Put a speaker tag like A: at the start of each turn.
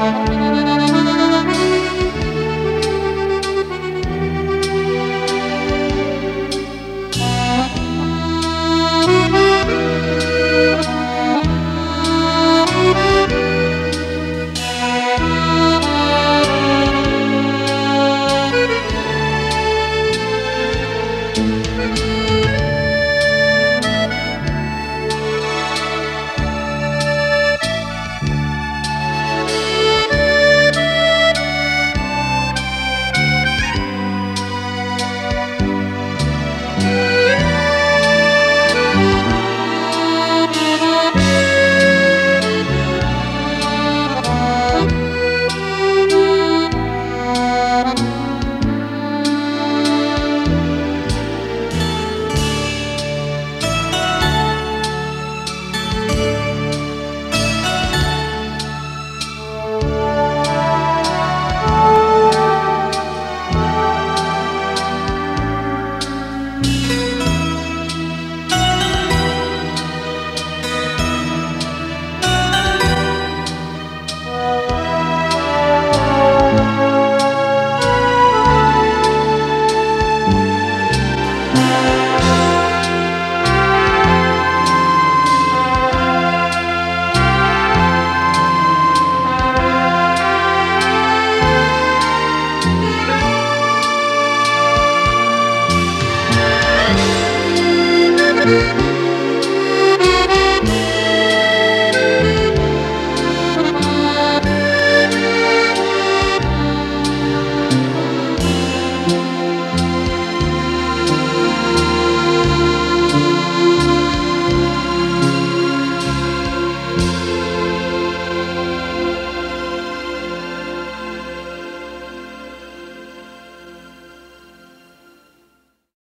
A: Thank you. you